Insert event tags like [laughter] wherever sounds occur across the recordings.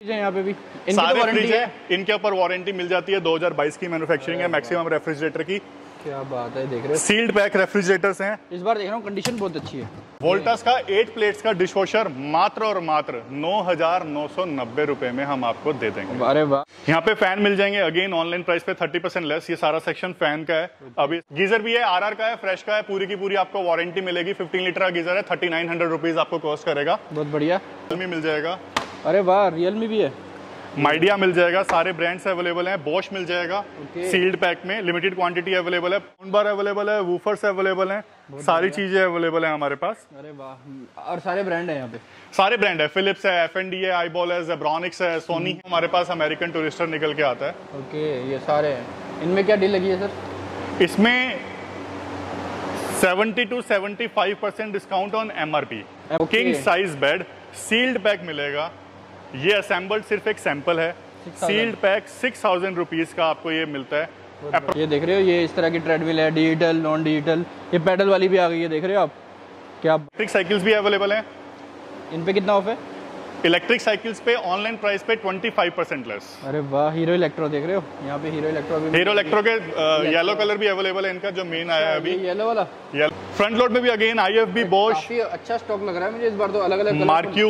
यहाँ पे भी। इनकी तो सारे फ्रिज है। है इनके ऊपर वारंटी मिल जाती है। 2022 की मैन्युफैक्चरिंग है मैक्सिमम रेफ्रिजरेटर की। क्या बात है देख रहे सील्ड पैक रेफ्रिजरेटर्स हैं। इस बार देख रहा हूँ कंडीशन बहुत अच्छी है। वोल्टास का एट प्लेट्स का डिशवॉशर मात्र और मात्र नौ हज़ार नौ सौ नब्बे रुपए में हम आपको दे देंगे। अरे वाह। यहाँ पे फ़ैन मिल जाएँगे अगेन ऑनलाइन प्राइस पे 30 परसेंट लेस ये सारा सेक्शन फ़ैन का है। अभी गीजर भी है आरआर का है फ्रेश का है पूरी की पूरी आपको वारंटी मिलेगी। 15 लीटर का गीजर है थर्टी नाइन हंड्रेड रुपीज़ आपको कॉस्ट करेगा। बहुत बढ़िया। मिल जाएगा। अरे वाह रियलमी भी है। माइडिया मिल जाएगा सारे ब्रांड्स अवेलेबल हैं बॉश मिल जाएगा Okay. सील्ड पैक में लिमिटेड क्वांटिटी अवेलेबल है साउंड बार अवेलेबल है वूफर्स अवेलेबल हैं सारी चीज़ें अवेलेबल हैं हमारे पास। अरे वाह और सारे ब्रांड है यहाँ पे। सारे ब्रांड है फिलिप्स है एफ़ एन डी है आईबॉल है जेब्रॉनिक्स है सोनी हमारे पास अमेरिकन टूरिस्टर निकल के आता है। ओके ये सारे हैं। इनमें क्या डील लगी है सर इसमें 70 to 75 percent discount on MRP Okay. King size bed sealed pack मिलेगा ये असेंबल्ड सिर्फ़ एक सैंपल है। Sealed pack six thousand rupees का आपको ये मिलता है। ये देख रहे हो ये इस तरह की ट्रेडमिल है डिजिटल नॉन डिजिटल ये पैडल वाली भी आ गई है देख रहे हो आप? क्या इलेक्ट्रिक साइकिल्स भी अवेलेबल हैं। इन पे कितना ऑफ़ है? इलेक्ट्रिक साइकिल्स पे ऑनलाइन प्राइस पे 25 परसेंट लेस अरे वाह हीरो इलेक्ट्रो देख रहे हो? यहाँ पे हीरो इलेक्ट्रो भी हीरो इलेक्ट्रो के येलो कलर भी अवेलेबल है इनका जो मेन आया है अभी। येलो वाला। फ्रंट लोड में भी again I F B Bosch अच्छा स्टॉक लग रहा है मुझे इस बार तो अलग अलग मार्क्यू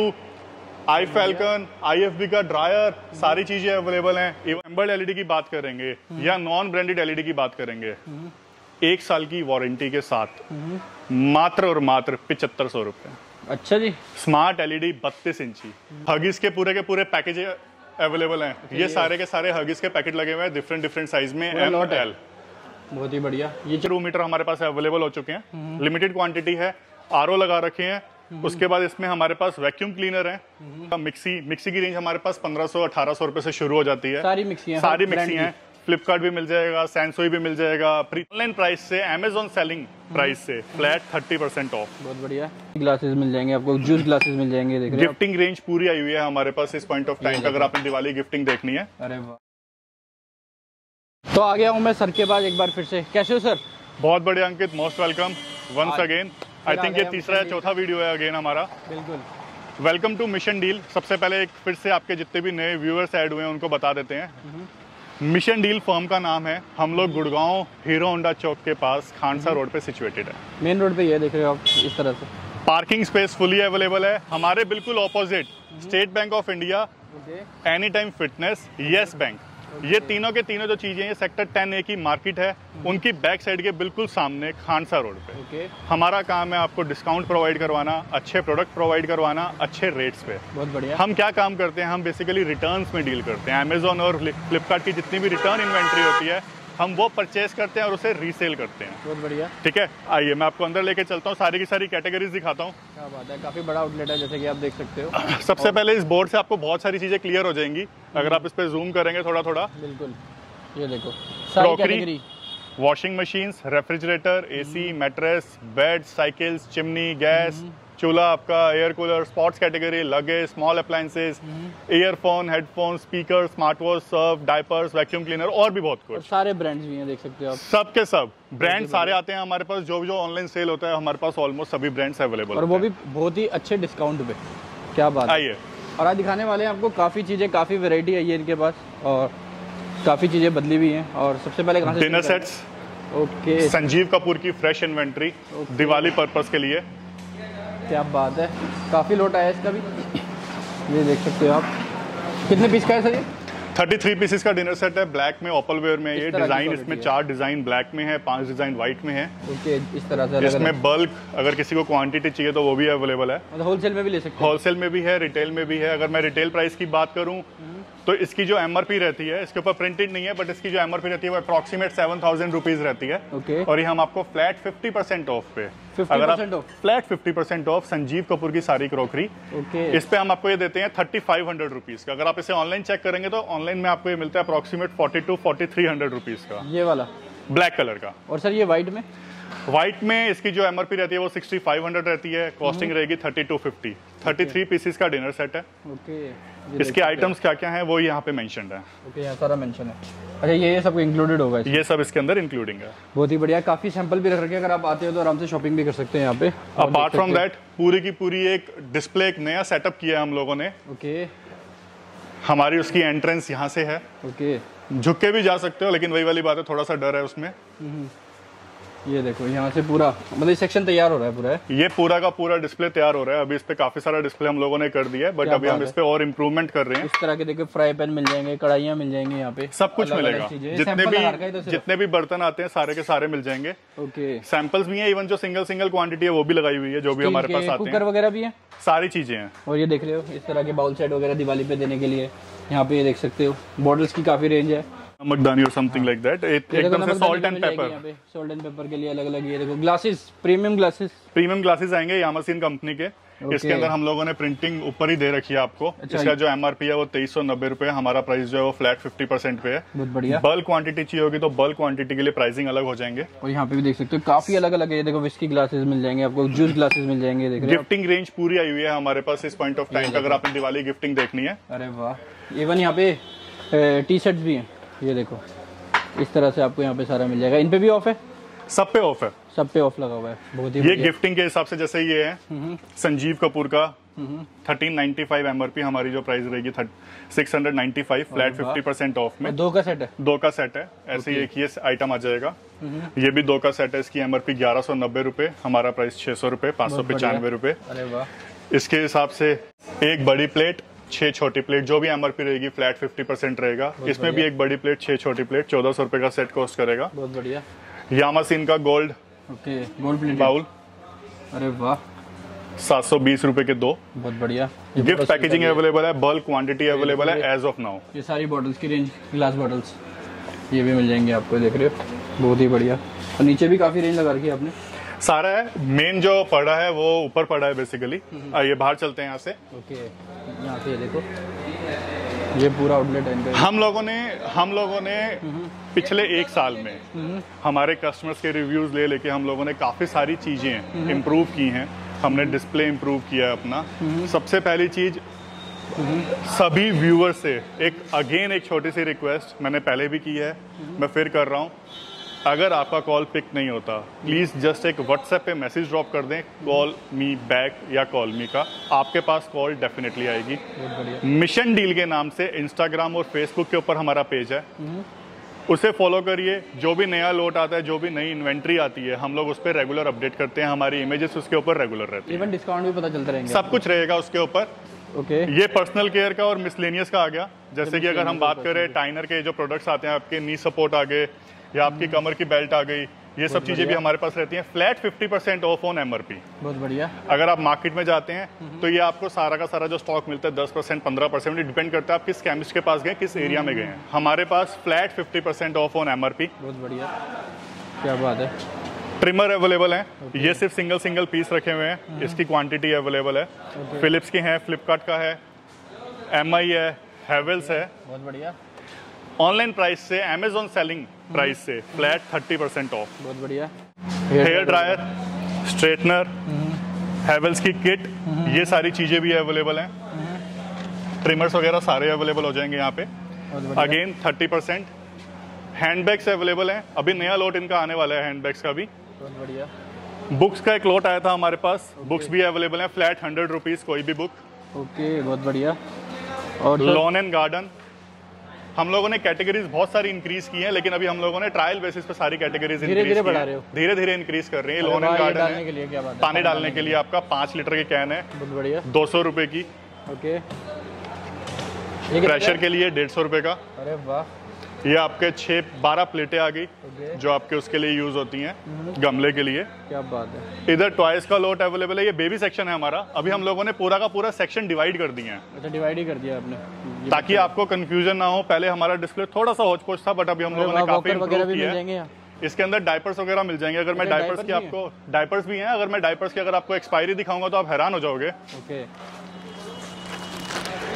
आई फैल्कन आई एफ़ बी का ड्रायर सारी चीज़ें अवेलेबल हैं। इवन एम्बर्ड एलईडी की बात करेंगे या नॉन ब्रांडेड एलईडी की बात करेंगे एक साल की वारंटी के साथ मात्र और मात्र पिचहत्तर सौ रुपए। अच्छा जी। स्मार्ट एलईडी बत्तीस इंची। हगीज के पूरे के पूरे पैकेज अवेलेबल हैं। ये सारे के सारे हगीज के पैकेट लगे हुए हैं डिफरेंट डिफरेंट साइज़ में एम है। एल बहुत ही बढ़िया। ये टू मीटर हमारे पास अवेलेबल हो चुके हैं। लिमिटेड क्वांटिटी है। आर लगा रखे हैं। उसके बाद इसमें हमारे पास वैक्यूम क्लीनर है। मिक्सी मिक्सी की रेंज हमारे पास 1500 1800 रुपए से शुरू हो जाती है। सारी मिक्सी हैं सारी मिक्सी। हैं। फ्लिपकार्ट भी मिल जाएगा सैमसोई भी मिल जाएगा। ऑनलाइन प्राइस से अमेजोन सेलिंग प्राइस से फ्लैट थर्टी परसेंट ऑफ़ बहुत बढ़िया। ग्लासेस मिल जाएँगे आपको जूस ग्लासेस मिल जाएँगे देख रहे गिफ्टिंग रेंज पूरी आई हुई है हमारे पास इस पॉइंट ऑफ़ टाइम अगर आपने दिवाली गिफ्टिंग देखनी है। अरे तो आ गया हूँ मैं सर के पास एक बार फिर से। कैसे हो सर? बहुत बढ़िया Ankit. Most welcome once again I think ये तीसरा या चौथा वीडियो है अगेन हमारा। बिल्कुल। वेलकम टू मिशन डील सबसे पहले एक फिर से आपके जितने भी नए व्यूअर्स ऐड हुए हैं उनको बता देते हैं। मिशन डील फर्म का नाम है। हम लोग गुड़गांव हीरो होंडा चौक के पास खानसा रोड पे सिचुएटेड है। मेन रोड पे ये देख रहे हो आप इस तरह से। पार्किंग स्पेस फुली अवेलेबल है। हमारे बिल्कुल opposite State Bank of India Anytime Fitness Yes Bank ये तीनों के तीनों जो चीज़ें ये सेक्टर टेन ए की मार्केट है उनकी बैक साइड के बिल्कुल सामने खानसा रोड पे। हमारा काम है आपको डिस्काउंट प्रोवाइड करवाना अच्छे प्रोडक्ट प्रोवाइड करवाना अच्छे रेट्स पे। बहुत बढ़िया। हम क्या काम करते हैं हम बेसिकली रिटर्न्स में डील करते हैं। अमेजोन और फ्लिपकार्ट की जितनी भी रिटर्न इन्वेंट्री होती है हम वो परचेज करते हैं और उसे रीसेल करते हैं। बहुत बढ़िया। ठीक है? आइए मैं आपको अंदर लेके चलता हूँ सारी की सारी कैटेगरीज दिखाता हूँ। क्या बात है काफ़ी बड़ा आउटलेट है जैसे कि आप देख सकते हो। [laughs] सबसे पहले इस बोर्ड से आपको बहुत सारी चीज़ें क्लियर हो जाएँगी। अगर आप इस पे जूम करेंगे थोड़ा थोड़ा बिल्कुल ये देखो category washing machines refrigerator AC mattress bed cycles chimney gas चूल्हा आपका air cooler sports category luggage small appliances earphone headphone speaker smart watch सर्व डायपर्स वैक्यूम क्लीनर और भी बहुत कुछ। सारे ब्रांड्स भी हैं देख सकते हो आप। सब के सब। ब्रांड सारे आते हैं हमारे पास जो भी जो ऑनलाइन सेल होता है हमारे पास ऑलमोस्ट सभी ब्रांड्स अवेलेबल और वो भी बहुत ही अच्छे डिस्काउंट पे। क्या बात आइए। और आज दिखाने वाले हैं आपको काफ़ी चीज़ें काफ़ी वैरायटी आई है इनके पास और काफ़ी चीज़ें बदली हुई हैं। और सबसे पहले कहाँ से dinner sets okay. Sanjeev Kapoor की फ्रेश इन्वेंट्री दिवाली पर्पस के लिए। क्या बात है। काफ़ी लोट आया इसका भी। ये देख सकते हो आप। कितने पीस का है सर ये? 33 पीसेस का डिनर सेट है। ब्लैक में ओपल वेयर में ये डिज़ाइन इसमें चार डिज़ाइन ब्लैक में है पाँच डिज़ाइन व्हाइट में है। ओके इस तरह से इसमें बल्क अगर किसी को क्वांटिटी चाहिए तो वो भी अवेलेबल है। मतलब होलसेल में भी ले सकते हैं। होलसेल में भी है रिटेल में भी है। अगर मैं रिटेल प्राइस की बात करूँ तो इसकी जो एमआरपी रहती है इसके ऊपर प्रिंटेड नहीं है बट इसकी जो एमआरपी रहती है वो अप्रोक्सीमेट सेवन थाउज़ेंड रुपीज़ रहती है। ओके और ये हम आपको फ्लैट फिफ्टी परसेंट ऑफ़ पे। 50% off? Flat fifty percent off Sanjeev Kapoor की सारी क्रॉकरी ओके इस पे हम आपको ये देते हैं थर्टी फाइव हंड्रेड रुपीज़ का। अगर आप इसे ऑनलाइन चेक करेंगे तो ऑनलाइन में आपको ये मिलता है approximate forty two forty three hundred rupees का। ये वाला। ब्लैक कलर का। और सर ये वाइट में? व्हाइट में इसकी जो एमआरपी रहती है वो सिक्सटी फाइव हंड्रेड रहती है कॉस्टिंग रहेगी thirty two fifty thirty three pieces का डिनर सेट है। ओके ये इसके आइटम्स क्या क्या हैं वो यहाँ पे मेंशनड है। ओके यहाँ सारा मेंशन है। अच्छा ये ये सब इंक्लूडेड होगा ये सब इसके अंदर इंक्लूडिंग है। बहुत ही बढ़िया। काफ़ी सैंपल भी रख रखे अगर आप आते हो तो आराम से शॉपिंग भी कर सकते हैं यहाँ पे। अपार्ट फ्रॉम दैट पूरी की पूरी एक डिस्प्ले एक नया सेटअप किया है हम लोगों ने। ओके हमारी उसकी एंट्रेंस यहाँ से है। ओके झुक के भी जा सकते हो लेकिन वही वाली बात है थोड़ा सा डर है उसमें। ये देखो यहाँ से पूरा मतलब सेक्शन तैयार हो रहा है पूरा ये पूरा का पूरा डिस्प्ले तैयार हो रहा है। अभी इस पे काफ़ी सारा डिस्प्ले हम लोगों ने कर दिया है बट अभी हम इस पे और इम्प्रूवमेंट कर रहे हैं। इस तरह के देखो फ्राई पैन मिल जाएँगे कढ़ाइयाँ मिल जाएँगी यहाँ पे। सब कुछ मिलेगा। जितने भी तो जितने भी बर्तन आते हैं सारे के सारे मिल जाएँगे। ओके। सैंपल्स भी है इवन जो सिंगल सिंगल क्वांटिटी है वो भी लगाई हुई है जो भी हमारे पास आते कुकर हैं। वगैरह भी है? सारी चीज़ें हैं। और ये देख रहे हो इस तरह के बाउल सेट वगैरह दिवाली पे देने के लिए। यहाँ पे ये देख सकते हो बॉटल्स की काफ़ी रेंज है। नमकदानी और समथिंग लाइक दैट एकदम से salt and pepper salt and pepper के लिए अलग अलग ये देखो। Glasses premium glasses premium glasses आएँगे यामासीन कंपनी के। Okay. इसके अंदर हम लोगों ने प्रिंटिंग ऊपर ही दे रखी है आपको। अच्छा, इसका जो एमआरपी है वो तेईस सौ नब्बे रुपए हमारा प्राइस जो है वो फ्लैट फिफ्टी परसेंट पे है। बहुत बढ़िया। बल्क क्वांटिटी चाहिए होगी तो बल्क क्वांटिटी के लिए प्राइसिंग अलग हो जाएँगे। और यहाँ पे भी देख सकते हो काफ़ी अलग अलग है देखो विस्की ग्लासेस मिल जाएँगे आपको जूस ग्लासेस मिल जाएँगे देख रहे गिफ्टिंग रेंज पूरी आई हुई है हमारे पास इस पॉइंट ऑफ़ टाइम अगर आपने दिवाली गिफ्टिंग देखनी है। अरे वाह। इवन यहाँ पे टी शर्ट भी हैं। ये देखो इस तरह से आपको यहाँ पे सारा मिल जाएगा। इन पे भी ऑफ़ है? सब पे ऑफ़ है। सब पे ऑफ़ लगा हुआ है। बहुत ही ये गिफ्टिंग के हिसाब से जैसे ये हम्म, है संजीव कपूर का थर्टीन नाइनटी फाइव एमआरपी हमारी जो प्राइस रहेगी six hundred ninety five flat fifty percent off में। दो का सेट है? दो का सेट है। ऐसे ही एक ये आइटम आ जाएगा। हम्म। ये भी दो का सेट है इसकी एमआरपी ग्यारह सौ नब्बे रुपए हमारा प्राइस छह सौ रुपए पाँच सौ पचानवे रुपए। इसके हिसाब से एक बड़ी प्लेट छह छोटी प्लेट जो भी एमआरपी रहेगी फ्लैट फिफ्टी परसेंट रहेगा। इसमें भी एक बड़ी प्लेट छह छोटी प्लेट चौदह सौ रुपए का सेट कॉस्ट करेगा। बहुत बढ़िया। यामासीन का gold okay gold plated bowl. अरे वाह। सात सौ बीस रुपए के दो। बहुत बढ़िया। गिफ्ट पैकेजिंग अवेलेबल है बल्क क्वांटिटी अवेलेबल है एज ऑफ़ नाउ ये सारी बॉटल्स की रेंज ग्लास बॉटल्स ये भी मिल जाएँगे आपको देख रहे हो। बहुत ही बढ़िया। और नीचे भी काफ़ी रेंज लगा रखी है आपने। सारा है मेन जो पड़ा है वो ऊपर पड़ा है बेसिकली आइए बाहर चलते हैं यहाँ से। ओके यहाँ पे देखो। ये पूरा आउटलेट है। हम लोगों ने हम लोगों ने पिछले एक साल में हमारे कस्टमर्स के रिव्यूज़ ले लेके हम लोगों ने काफ़ी सारी चीज़ें इम्प्रूव की हैं। हमने डिस्प्ले इम्प्रूव किया है अपना। सबसे पहली चीज़ सभी व्यूअर से एक अगेन एक छोटी सी रिक्वेस्ट मैंने पहले भी की है। मैं फिर कर रहा हूँ। अगर आपका कॉल पिक नहीं होता प्लीज़ जस्ट एक व्हाट्सएप पे मैसेज ड्रॉप कर दें कॉल मी बैक या कॉल मी का। आपके पास कॉल डेफिनेटली आएगी। मिशन डील के नाम से इंस्टाग्राम और फेसबुक के ऊपर हमारा पेज है। उसे फॉलो करिए। जो भी नया लोट आता है जो भी नई इन्वेंट्री आती है हम लोग उस पर रेगुलर अपडेट करते हैं। हमारी इमेजेस उसके ऊपर रेगुलर रहती है। इवन डिस्काउंट भी पता चलता रहेंगे। सब कुछ रहेगा उसके ऊपर। ओके ये पर्सनल केयर का और मिसलेनियस का आ गया। जैसे कि अगर हम बात करें टाइनर के जो प्रोडक्ट्स आते हैं आपके नी सपोर्ट आ गए या आपकी कमर की बेल्ट आ गई ये सब चीज़ें भी हमारे पास रहती हैं। Flat 50% percent off on MRP बहुत बढ़िया। अगर आप मार्केट में जाते हैं तो ये आपको सारा का सारा जो स्टॉक मिलता है दस परसेंट पंद्रह परसेंट डिपेंड करता है आप किस केमिस्ट के पास गए किस एरिया में गए हैं। हमारे पास flat fifty percent off on MRP बहुत बढ़िया। क्या बात है। ट्रिमर अवेलेबल है। ये सिर्फ़ सिंगल सिंगल पीस रखे हुए हैं। इसकी क्वांटिटी अवेलेबल है। फिलिप्स की हैं फ्लिपकार्ट का है। एम है हेवल्स है। बहुत बढ़िया। ऑनलाइन प्राइस से अमेजोन सेलिंग प्राइस से फ्लैट थर्टी परसेंट ऑफ़ बहुत बढ़िया। हेयर ड्रायर स्ट्रेटनर हेवल्स की किट ये सारी चीज़ें भी अवेलेबल हैं। ट्रिमर्स वगैरह सारे अवेलेबल हो जाएँगे यहाँ पे। Again thirty percent. Handbags available हैं। अभी नया लोट इनका आने वाला है हैंडबैग्स का भी। बहुत बढ़िया। बुक्स का एक लोट आया था हमारे पास। बुक्स भी अवेलेबल हैं। फ्लैट हंड्रेड रुपीज़ कोई भी बुक ओके बहुत बढ़िया। और लॉन एंड गार्डन हम लोगों ने कैटेगरीज बहुत सारी इंक्रीज की हैं लेकिन अभी हम लोगों ने ट्रायल बेसिस पे सारी कैटेगरीज धीरे-धीरे बढ़ा रहे हो। धीरे धीरे इंक्रीज कर रहे हैं। लोन एंड गार्डन डालने के लिए क्या बात पानी डालने के लिए आपका पाँच लीटर की कैन है। बहुत बढ़िया। दो सौ रुपए की। ओके। प्रेशर के लिए डेढ़ सौ रुपए का? अरे वाह। ये आपके छः बारह प्लेटें आ गई जो आपके उसके लिए यूज़ होती हैं गमले के लिए। क्या बात है। इधर टॉयज का लोट अवेलेबल है ये बेबी सेक्शन है हमारा। अभी हम लोगों ने पूरा का पूरा सेक्शन डिवाइड कर दिए हैं। अच्छा डिवाइड ही कर दिया आपने। ताकि आपको कंफ्यूजन ना हो पहले हमारा डिस्प्ले थोड़ा सा होच पोच था बट अभी हम लोगों ने काफ़ी भी किया है। इसके अंदर डायपर्स वगैरह मिल जाएँगे। अगर मैं अच्छा, डायपर्स की आपको डायपर्स भी हैं अगर मैं डायपर्स की अगर आपको एक्सपायरी दिखाऊँगा तो आप हैरान हो जाओगे। ओके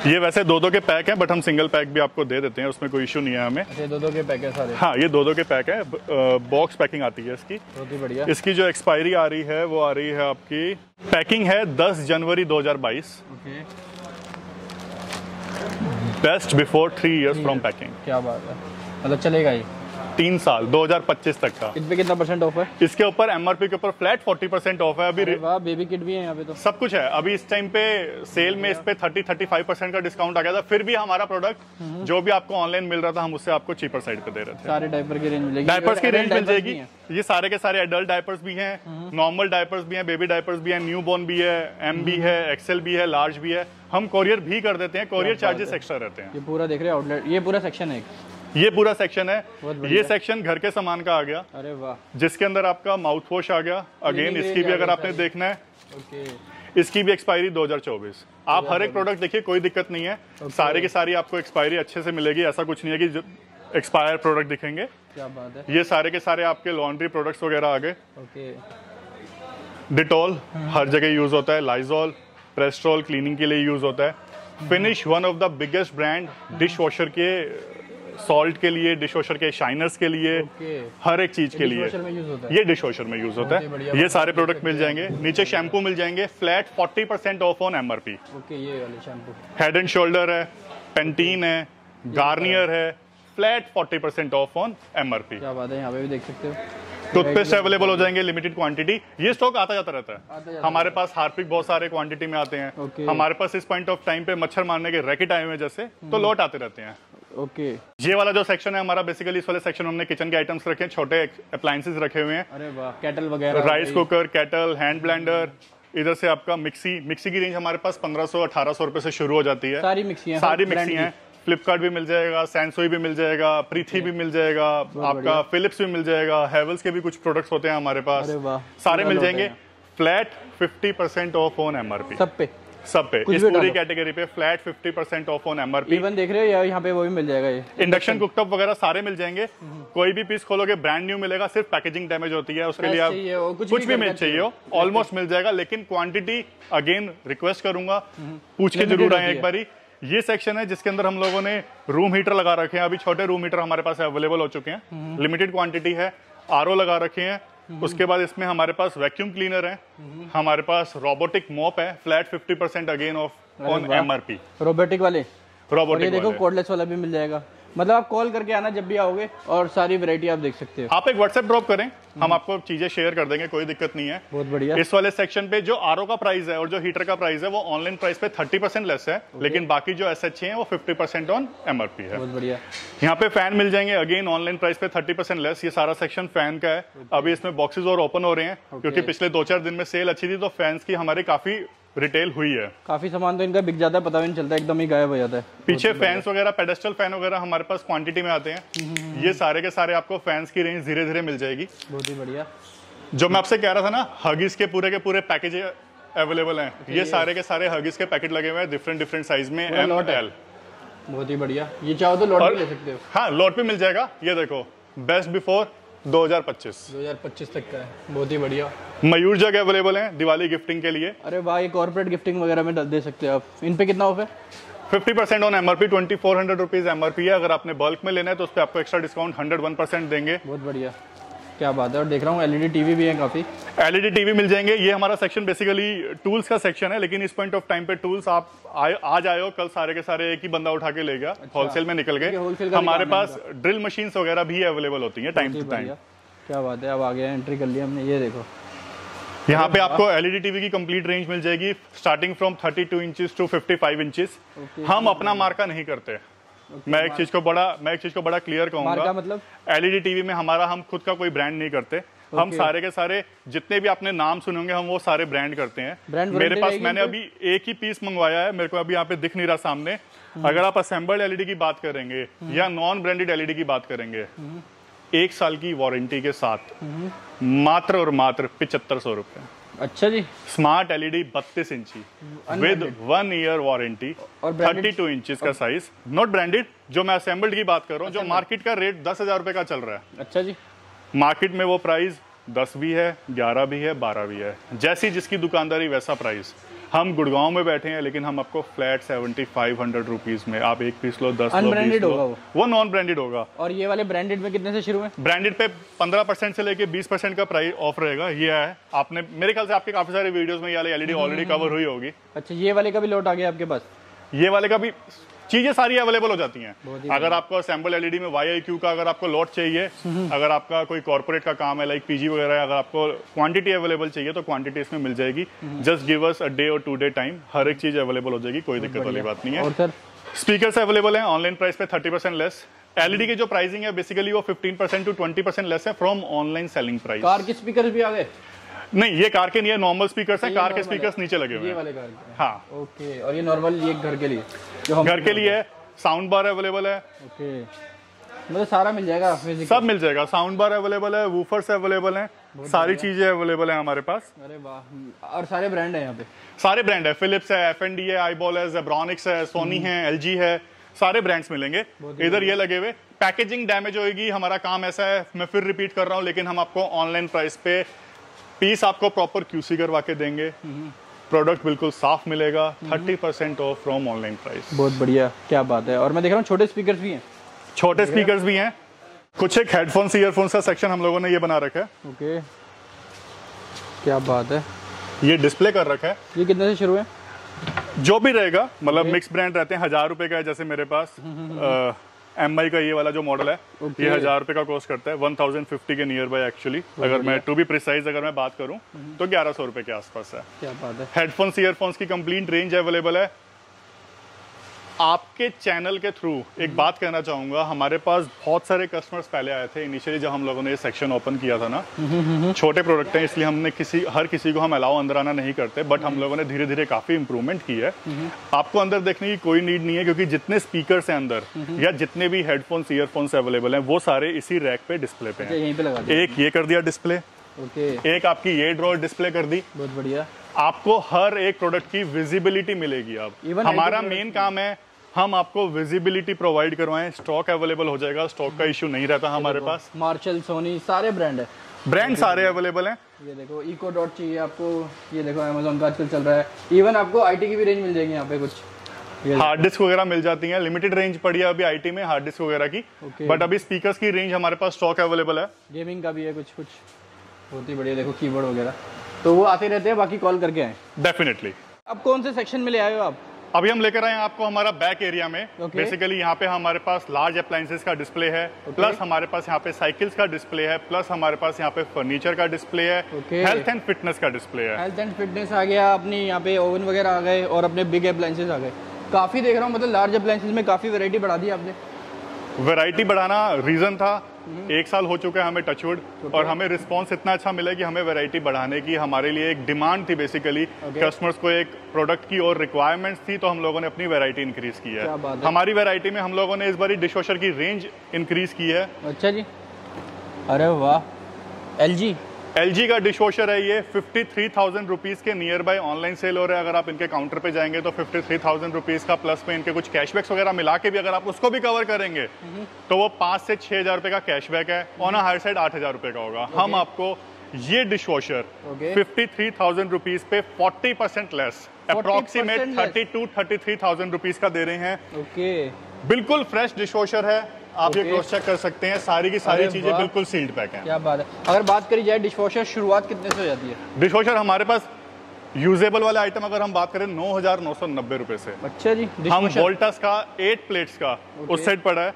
ये वैसे दो दो के पैक हैं बट हम सिंगल पैक भी आपको दे देते हैं उसमें कोई इशू नहीं है हमें। ये दो दो के पैक है सारे? हाँ ये दो दो के पैक है बॉक्स पैकिंग आती है इसकी। बहुत ही बढ़िया। इसकी जो एक्सपायरी आ रही है वो आ रही है आपकी पैकिंग है 10 जनवरी दो हज़ार बाईस। Best before three years from packing क्या बात है। मतलब चलेगा ये? तीन साल 2025 तक का। इस पे कितना परसेंट ऑफ़ है? इसके ऊपर एमआरपी के ऊपर फ्लैट 40 परसेंट ऑफ़ है। अभी बेबी किट भी है यहाँ पे तो। सब कुछ है। अभी इस टाइम पे सेल में इस पे 30 35 परसेंट का डिस्काउंट आ गया था। फिर भी हमारा प्रोडक्ट जो भी आपको ऑनलाइन मिल रहा था हम उससे आपको चीपर साइड पे दे रहे थे। सारे डायपर की रेंज मिलेगी। डायपर्स की रेंज मिल जाएगी। ये सारे के सारे एडल्ट डायपर्स भी हैं नॉर्मल डायपर्स भी हैं बेबी डायपर्स भी हैं न्यू बॉर्न भी है एम भी है एक्सेल भी है लार्ज भी है। हम कोरियर भी कर देते हैं कोरियर चार्जेस एक्स्ट्रा रहते हैं। ये पूरा देख रहे हैं आउटलेट ये पूरा सेक्शन है। ये पूरा सेक्शन है। ये सेक्शन घर के सामान का आ गया। अरे वाह। जिसके अंदर आपका माउथ वॉश आ गया। अगेन इसकी भी अगर आपने देखना है ओके इसकी भी एक्सपायरी 2024 आप हर एक प्रोडक्ट देखिए कोई दिक्कत नहीं है। सारे की सारी आपको एक्सपायरी अच्छे से मिलेगी। ऐसा कुछ नहीं है कि एक्सपायर प्रोडक्ट दिखेंगे। क्या बात है। ये सारे के सारे आपके लॉन्ड्री प्रोडक्ट्स वगैरह आ गए। ओके डिटॉल हर जगह यूज़ होता है। लाइजॉल प्रेस्ट्रॉल क्लीनिंग के लिए यूज़ होता है। Finish one of the biggest brand dish washer के सॉल्ट के लिए डिश वॉशर के शाइनर्स के लिए हर एक चीज़ के लिए। ये डिश वॉशर में यूज़ होता ही ये सारे प्रोडक्ट मिल जाएँगे। नीचे शैम्पू मिल जाएँगे। Flat 40% percent off on MRP ये वाले शैम्पू हेड एंड शोल्डर है पेंटीन है गार्नियर है flat 40% percent off on MRP क्या बात है यहाँ पे भी देख सकते हो। टूथपेस्ट अवेलेबल हो जाएँगे लिमिटेड क्वांटिटी ये स्टॉक आता जाता रहता है। जाता हमारे पास हार्पिक बहुत सारे क्वांटिटी में आते हैं। हमारे पास इस पॉइंट ऑफ़ टाइम पे मच्छर मारने के रैकेट आए हुए हैं जैसे तो लौट आते रहते हैं। ओके। okay. ये वाला जो सेक्शन है हमारा बेसिकली इस वाले सेक्शन में हमने किचन के आइटम्स रखे हैं छोटे अप्लायंसेस रखे हुए हैं। अरे वाह कैटल वगैरह rice cooker kettle hand blender इधर से आपका मिक्सी मिक्सी की रेंज हमारे पास 1500 1800 रुपए से शुरू हो जाती है। सारी मिक्सी हैं सारी मिक्सी। हैं। फ्लिपकार्ट भी मिल जाएगा सैनसोई भी मिल जाएगा प्रीथी भी मिल जाएगा आपका फिलिप्स भी मिल जाएगा हेवल्स के भी कुछ प्रोडक्ट्स होते हैं हमारे पास। अरे सारे मिल जाएँगे। Flat 50% percent off on MRP सब पे। सब पे। इस पूरी कैटेगरी पे flat 50% percent off on MRP even देख रहे हो या यहाँ पे वो भी मिल जाएगा ये। इंडक्शन कुकटॉप वगैरह सारे मिल जाएँगे। कोई भी पीस खोलोगे ब्रांड न्यू मिलेगा सिर्फ़ पैकेजिंग डैमेज होती है उसके लिए आप कुछ कुछ भी भी मिल चाहिए हो ऑलमोस्ट मिल जाएगा लेकिन क्वांटिटी अगेन रिक्वेस्ट करूँगा। पूछ के ज़रूर आए एक। बारी। ये सेक्शन है जिसके अंदर हम लोगों ने रूम हीटर लगा रखे हैं। अभी छोटे रूम हीटर हमारे पास अवेलेबल हो चुके हैं। लिमिटेड क्वांटिटी है। आरओ लगा रखे हैं। उसके बाद इसमें हमारे पास वैक्यूम क्लीनर है। हमारे पास रोबोटिक मॉप है flat 50% percent again off on. MRP robotic वाले? रोबोटिक देखो कोडलेस वाला भी मिल जाएगा। मतलब आप कॉल करके आना जब भी आओगे और सारी वैरायटी आप देख सकते हो। आप एक व्हाट्सएप ड्रॉप करें हम आपको चीज़ें शेयर कर देंगे कोई दिक्कत नहीं है। बहुत बढ़िया। इस वाले सेक्शन पे जो आरओ का प्राइस है और जो हीटर का प्राइस है वो ऑनलाइन प्राइस पे 30 परसेंट लेस है लेकिन बाकी जो एस हैं वो 50 परसेंट ऑन एमआरपी है। बहुत बढ़िया। यहाँ पे फ़ैन मिल जाएँगे अगेन ऑनलाइन प्राइस पे 30 परसेंट लेस ये सारा सेक्शन फ़ैन का है। अभी इसमें बॉक्सेज और ओपन हो रहे हैं क्योंकि पिछले दो चार दिन में सेल अच्छी थी तो फैंस की हमारी काफ़ी रिटेल हुई है। काफ़ी सामान तो इनका बिक जाता है पता भी नहीं चलता एकदम ही गायब हो जाता है। पीछे फैंस वगैरह पेडेस्टल फ़ैन वगैरह हमारे पास क्वांटिटी में आते हैं। ये सारे के सारे आपको फैंस की रेंज धीरे धीरे मिल जाएगी। बहुत ही बढ़िया। जो मैं आपसे कह रहा था ना हगीज के पूरे के पूरे पैकेज अवेलेबल हैं। ये सारे के सारे हगीज के पैकेट लगे हुए हैं डिफरेंट डिफरेंट साइज़ में एम एल बहुत ही बढ़िया। ये चाहो तो लॉट भी ले सकते हो। हाँ लॉट पे मिल जाएगा। ये देखो बेस्ट बिफोर 2025 2025 तक का है। बहुत ही बढ़िया। मयूर जग अवेलेबल है दिवाली गिफ्टिंग के लिए। अरे भाई कॉर्पोरेट गिफ्टिंग वगैरह में डाल- दे सकते हो आप। इन पे कितना ऑफ़ है 50 percent on MRP twenty four hundred rupees MRP है। अगर आपने बल्क में लेना है तो उस पर आपको extra discount hundred one percent देंगे। बहुत बढ़िया। क्या बात है? और देख रहा हूँ एलईडी टीवी भी है काफ़ी। एलईडी टीवी मिल जाएँगे। ये हमारा सेक्शन बेसिकली टूल्स का सेक्शन है लेकिन इस पॉइंट ऑफ़ टाइम पे टूल्स आप आए, आज आए हो कल सारे के सारे एक ही बंदा उठा के ले गया होलसेल में निकल गए। हमारे पास ड्रिल मशीन वगैरह भी अवेलेबल होती है टाइम टू टाइम क्या बात है? अब आगे एंट्री कर लिया हमने ये देखो। यहाँ पे आपको एलईडी टीवी की कंप्लीट रेंज मिल जाएगी starting from 32 inches to 55 inches हम अपना मार्का नहीं करते। मैं एक चीज़ को बड़ा मैं एक चीज़ को बड़ा क्लियर कहूँगा। मतलब? एलईडी टीवी में हमारा हम खुद का कोई ब्रांड नहीं करते। Okay. हम सारे के सारे जितने भी आपने नाम सुने होंगे हम वो सारे ब्रांड करते हैं। मेरे पास मैंने अभी एक ही पीस मंगवाया है मेरे को अभी यहाँ पे दिख नहीं रहा सामने। हम्म। अगर आप असेंबल्ड एलईडी की बात करेंगे या नॉन ब्रांडेड एलईडी की बात करेंगे हम्म। एक साल की वारंटी के साथ मात्र और मात्र पिचहत्तर सौ रुपए। अच्छा जी। स्मार्ट एलईडी बत्तीस इंची विद वन ईयर वारंटी और branded? थर्टी टू इंच का साइज़ नॉट ब्रांडेड जो मैं असेंबल्ड की बात कर रहा हूँ जो मार्केट का रेट दस हज़ार रुपए का चल रहा है। अच्छा जी। मार्केट में वो प्राइस दस भी है ग्यारह भी है बारह भी है। जैसी जिसकी दुकानदारी वैसा प्राइस हम गुड़गांव में बैठे हैं लेकिन हम आपको flat seventy five hundred rupees में आप एक पीस लो दस बीस लो। होगा वो? वो नॉन ब्रांडेड होगा। और ये वाले ब्रांडेड में कितने से शुरू है? ब्रांडेड पे 15 परसेंट से लेके 20 परसेंट का प्राइस ऑफ़ रहेगा। ये है आपने मेरे ख्याल से आपके काफ़ी सारे वीडियो में ये एलईडी ऑलरेडी कवर हुई होगी। अच्छा ये वाले का भी लोट आ गया आपके पास? ये वाले का भी चीज़ें सारी अवेलेबल हो जाती हैं। अगर आपको असेंबल एलईडी में वाई आई क्यू का अगर आपको लॉट चाहिए अगर आपका कोई कॉर्पोरेट का काम है लाइक पीजी वगैरह अगर आपको क्वांटिटी अवेलेबल चाहिए तो क्वांटिटी इसमें मिल जाएगी। Just give us a day और टू डे टाइम हर एक चीज़ अवेलेबल हो जाएगी कोई दिक्कत वाली बात नहीं है। और सर? स्पीकर अवेलेबल है ऑनलाइन प्राइस पे थर्टी परसेंट लेस एलईडी की जो प्राइसिंग है बेसिकली वो 15 परसेंट टू 20 परसेंट लेस है from online selling price car के स्पीकर भी आ गए? नहीं ये कार के नहीं है नॉर्मल स्पीकर्स हैं कार के स्पीकर्स नीचे लगे हुए हैं। हाँ। ओके और ये नॉर्मल ये घर के लिए? जो घर के लिए है। साउंड बार अवेलेबल है। ओके। मतलब सारा मिल जाएगा सब मिल जाएगा। साउंड बार अवेलेबल है वूफर्स अवेलेबल हैं सारी चीज़ें अवेलेबल हैं हमारे पास। अरे वाह। और सारे ब्रांड हैं यहाँ पे? सारे ब्रांड है। फिलिप्स है एफ़ एन डी है आईबॉल है जेब्रॉनिक्स है सोनी है एल जी है सारे ब्रांड्स मिलेंगे। इधर ये लगे हुए पैकेजिंग डैमेज होगी हमारा काम ऐसा है मैं फिर रिपीट कर रहा हूँ लेकिन हम आपको ऑनलाइन प्राइस पे पीस आपको प्रॉपर क्यूसी करवा के देंगे। प्रोडक्ट बिल्कुल साफ़ मिलेगा thirty percent off from online price बहुत बढ़िया क्या बात है। और मैं देख रहा हूँ छोटे स्पीकर भी हैं। छोटे स्पीकर्स भी हैं। कुछ एक हेडफोन्स ईयरफोन्स का सेक्शन हम लोगों ने ये बना रखा है। ओके क्या बात है। ये डिस्प्ले कर रखा है। ये कितने से शुरू है? जो भी रहेगा मतलब मिक्स ब्रांड रहते हैं हज़ार रुपए का है जैसे मेरे पास। एम आई का ये वाला जो मॉडल है Okay. ये हज़ार रुपए का कॉस्ट करता है वन थाउज़ेंड फिफ्टी के नियर बाय एक्चुअली अगर मैं टू बी प्रिसाइज अगर मैं बात करूँ तो ग्यारह सौ रुपए के आसपास है। क्या बात है। हेडफोन्स ईयरफोन्स की कंप्लीट रेंज अवेलेबल है। आपके चैनल के थ्रू एक बात कहना चाहूँगा। हमारे पास बहुत सारे कस्टमर्स पहले आए थे। इनिशियली जब हम लोगों ने ये सेक्शन ओपन किया था ना छोटे प्रोडक्ट हैं इसलिए हमने किसी हर किसी को हम अलाउ अंदर आना नहीं करते बट हम लोगों ने धीरे धीरे काफ़ी इंप्रूवमेंट की है। आपको अंदर देखने की कोई नीड नहीं है क्योंकि जितने स्पीकर हैं अंदर या जितने भी हेडफोन्स ईयरफोन्स अवेलेबल हैं वो सारे इसी रैक पे डिस्प्ले पे अच्छा हैं। एक ये कर दिया डिस्प्ले एक आपकी ये ड्रॉर डिस्प्ले कर दी। बहुत बढ़िया। आपको हर एक प्रोडक्ट की विजिबिलिटी मिलेगी अब। हमारा मेन काम है हम आपको विजिबिलिटी प्रोवाइड करवाएँ स्टॉक अवेलेबल हो जाएगा स्टॉक का इशू नहीं रहता हमारे पास। मार्शल सोनी सारे ब्रांड है। ब्रांड सारे अवेलेबल हैं। ये देखो इको डॉट चाहिए आपको ये देखो अमेजोन का आजकल चल रहा है। इवन आपको आईटी की भी रेंज मिल जाएगी यहाँ पे कुछ। हार्ड डिस्क वगैरह मिल जाती हैं। लिमिटेड रेंज पड़ी है अभी आईटी में हार्ड डिस्क वगैरह की। Okay. बट अभी स्पीकर्स की रेंज हमारे पास स्टॉक अवेलेबल है। गेमिंग का भी है कुछ कुछ। बहुत ही बढ़िया देखो कीबोर्ड वगैरह। तो वो आते रहते हैं बाकी कॉल करके आए। डेफिनेटली अब कौन से सेक्शन में ले आए हो आप? अभी हम लेकर आए हैं आपको हमारा बैक एरिया में। Basically Okay. यहाँ पे हमारे पास लार्ज अप्लायंसेस का डिस्प्ले है okay. प्लस हमारे पास यहाँ पे साइकिल्स का डिस्प्ले है प्लस हमारे पास यहाँ पे फर्नीचर का डिस्प्ले है हेल्थ एंड फिटनेस का डिस्प्ले है। हेल्थ एंड फिटनेस आ गया अपनी यहाँ पे ओवन वगैरह आ गए और अपने बिग अप्लाइंसेस आ गए। काफ़ी देख रहा हूँ मतलब लार्ज अप्लाइंसेस में काफ़ी वैरायटी बढ़ा दी आपने। वैरायटी बढ़ाना रीजन था एक साल हो चुका है हमें टचवुड और हमें रिस्पांस इतना अच्छा मिला कि हमें वैरायटी बढ़ाने की हमारे लिए एक डिमांड थी बेसिकली. कस्टमर्स को एक प्रोडक्ट की और रिक्वायरमेंट्स थी तो हम लोगों ने अपनी वैरायटी इंक्रीज की है। है। हमारी वैरायटी में हम लोगों ने इस बार डिश वॉशर की रेंज इंक्रीज की है। अच्छा जी। अरे वाह। एल जी LG का डिश वॉशर है ये फिफ्टी थ्री थाउज़ेंड रुपीज़ के नियर बाय ऑनलाइन सेल हो रहा है। अगर आप इनके काउंटर पे जाएँगे तो फिफ्टी थ्री थाउज़ेंड रुपीज़ का प्लस में इनके कुछ कैशबैक्स वगैरह मिला के भी अगर आप उसको भी कवर करेंगे तो वो पाँच से छः हज़ार रुपये का कैशबैक है ऑन हायर साइड आठ हज़ार रुपये का होगा। हम आपको ये dish washer fifty three thousand rupees पे forty percent less approximate thirty two thirty three thousand rupees का दे रहे हैं। ओके। बिल्कुल फ्रेश डिश वॉशर है। आप ये. क्रॉस चेक कर सकते हैं सारी की सारी चीज़ें बिल्कुल सील्ड पैक हैं। क्या बात है। अगर बात करी जाए डिश वॉशर शुरुआत कितने से हो जाती है? डिश वॉशर हमारे पास यूजेबल वाले आइटम अगर हम बात करें नौ हज़ार नौ सौ नब्बे रुपए से। अच्छा जी हम वोल्टास का एट प्लेट्स का उस साइड पड़ा है।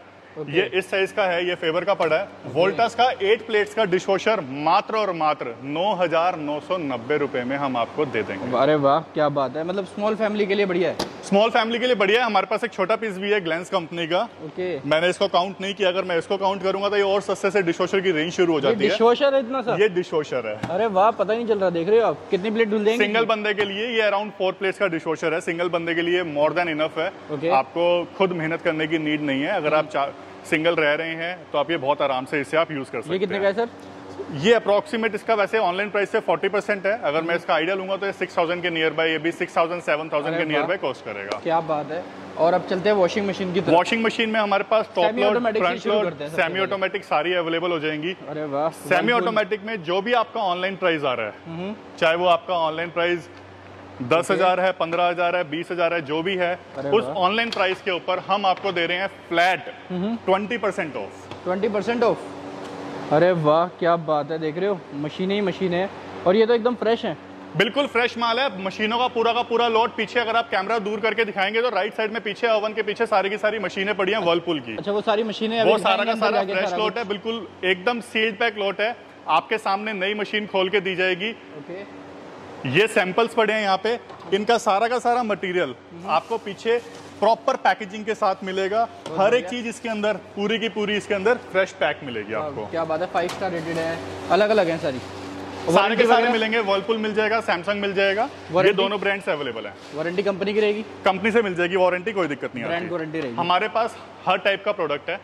ये इस साइज़ का है ये फेवर का पड़ा है। वोल्टास का एट प्लेट्स का डिश वॉशर मात्र और मात्र नौ हज़ार नौ सौ नब्बे रुपए में हम आपको दे देंगे। अरे वाह क्या बात है। मतलब स्मॉल फैमिली के लिए बढ़िया है। स्मॉल फैमिली के लिए बढ़िया है। हमारे पास एक छोटा पीस भी है ग्लैंस कंपनी का। Okay okay. मैंने इसको काउंट नहीं किया। अगर मैं इसको काउंट करूँगा तो ये और सस्ते से डिश वॉशर की रेंज शुरू हो जाती है। वॉशर है इतना सा ये डिश वॉशर है। अरे वाह पता ही नहीं चल रहा। देख रहे हो आप? कितनी प्लेट धुल देंगे? सिंगल बंदे के लिए ये अराउंड फोर प्लेट्स का डिश वॉशर है। सिंगल बंदे के लिए मोर देन इनफ है। Okay. आपको खुद मेहनत करने की नीड नहीं है। अगर आप सिंगल रह रहे हैं तो आप ये बहुत आराम से इसे आप यूज़ कर सकते कितने का हैं है सर? ये अप्रोक्सीमेट इसका वैसे ऑनलाइन प्राइस से 40 परसेंट है। अगर मैं इसका आइडिया लूँगा तो ये 6000 के नियर बाय ये भी 6000 7000 के नियर। बाय कॉस्ट करेगा। क्या बात है। और अब चलते हैं वॉशिंग मशीन की तरफ़। वॉशिंग मशीन में हमारे पास top load front load semi automatic सारी अवेलेबल हो जाएँगी। अरे वाह सेमी ऑटोमेटिक में जो भी आपका ऑनलाइन प्राइस आ रहा हम्म। है चाहे वो आपका ऑनलाइन प्राइस दस हज़ार है पंद्रह हज़ार है बीस हज़ार है जो भी है उस हम्म। ऑनलाइन प्राइस के ऊपर हम आपको दे रहे हैं flat twenty percent off twenty percent off अरे वाह क्या बात है देख रहे हो? मशीनें ही मशीन है। और ये तो एकदम फ्रेश है। बिल्कुल फ्रेश माल है। मशीनों का पूरा का पूरा लोड पीछे अगर आप कैमरा दूर करके दिखाएँगे तो राइट साइड में पीछे ओवन के पीछे सारी की सारी मशीनें पड़ी हैं वर्लपुल की। अच्छा वो सारी मशीनें वो सारा का सारा फ्रेश लोट है बिल्कुल एकदम सील्ड पैक लोट है। आपके सामने नई मशीन खोल के दी जाएगी। ये सैंपल्स पड़े हैं यहाँ पे। इनका सारा का सारा मटेरियल आपको पीछे प्रॉपर पैकेजिंग के साथ मिलेगा। हर एक चीज़ इसके अंदर पूरी की पूरी इसके अंदर फ्रेश पैक मिलेगी आपको। क्या बात है फाइव स्टार रेटेड है। अलग अलग है सारी। सारे के सारे मिलेंगे वर्लपुल मिल जाएगा सैमसंग मिल जाएगा। ये दोनों ब्रांड्स अवेलेबल हैं। वारंटी कंपनी की रहेगी? कंपनी से मिल जाएगी वारंटी कोई दिक्कत नहीं है वारंटी रहेगी। हमारे पास हर टाइप का प्रोडक्ट है।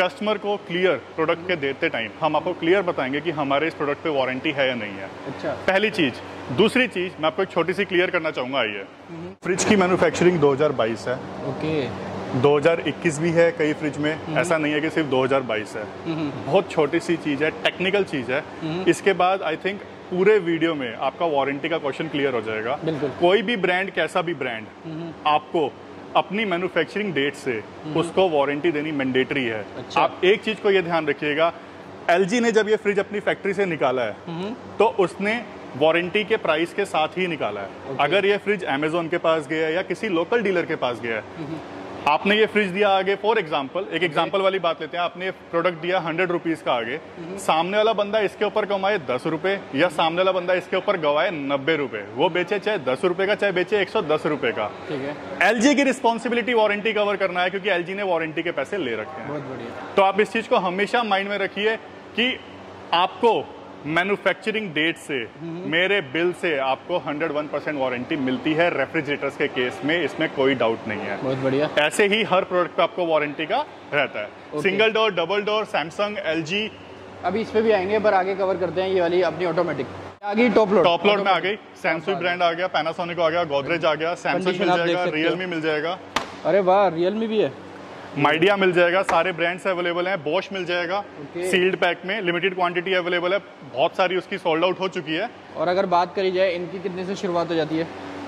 कस्टमर को क्लियर प्रोडक्ट के देते टाइम हम आपको क्लियर बताएँगे कि हमारे इस प्रोडक्ट पे वारंटी है या नहीं है। अच्छा। पहली चीज़। दूसरी चीज़ मैं आपको एक छोटी सी क्लियर करना चाहूँगा आइए फ्रिज की मैन्युफैक्चरिंग 2022 है। ओके। 2021 भी है कई फ्रिज में। ऐसा नहीं है कि सिर्फ़ 2022 है। बहुत छोटी सी चीज़ है टेक्निकल चीज़ है। इसके बाद आई थिंक पूरे वीडियो में आपका वारंटी का क्वेश्चन क्लियर हो जाएगा। बिल्कुल। कोई भी ब्रांड कैसा भी ब्रांड आपको अपनी मैन्युफैक्चरिंग डेट से उसको वारंटी देनी मैंडेटरी है। अच्छा। आप एक चीज़ को ये ध्यान रखिएगा एलजी ने जब ये फ्रिज अपनी फैक्ट्री से निकाला है तो उसने वारंटी के प्राइस के साथ ही निकाला है। अगर ये फ्रिज अमेजोन के पास गया है या किसी लोकल डीलर के पास गया है आपने ये फ्रिज दिया आगे फॉर एग्ज़ाम्पल एक एग्ज़ाम्पल वाली बात लेते हैं। आपने ये प्रोडक्ट दिया हंड्रेड रुपीज़ का आगे। सामने वाला बंदा इसके ऊपर कमाए दस रुपए या सामने वाला बंदा इसके ऊपर गवाए नब्बे रुपए। वो बेचे चाहे दस रुपए का चाहे बेचे एक सौ दस रुपए का। ठीक है। एलजी की रिस्पॉन्सिबिलिटी वारंटी कवर करना है क्योंकि एल जी ने वारंटी के पैसे ले रखे हैं। बहुत बढ़िया। तो आप इस चीज़ को हमेशा माइंड में रखिए कि आपको मैन्युफैक्चरिंग डेट से मेरे बिल से आपको 101 परसेंट वारंटी मिलती है रेफ्रिजरेटर्स के केस में इसमें कोई डाउट नहीं है। बहुत बढ़िया। ऐसे ही हर प्रोडक्ट पे आपको वारंटी का रहता है। Single door double door Samsung LG. अभी इस पे भी आएँगे पर आगे कवर करते हैं ये वाली अपनी ऑटोमेटिक आगे टॉप लोड टॉप लोड में आ गई। सैमसंग ब्रांड आ गया पैनासोनिक आ गया गोदरेज आ गया सैमसंग मिल जाएगा रियलमी मिल जाएगा। अरे वाह रियलमी भी है। माइडिया मिल जाएगा सारे ब्रांड्स अवेलेबल हैं बोश मिल जाएगा सील्ड Okay. पैक में लिमिटेड क्वांटिटी अवेलेबल है बहुत सारी उसकी सोल्ड आउट हो चुकी है। और अगर बात करी जाए इनकी कितने से शुरुआत हो जाती है?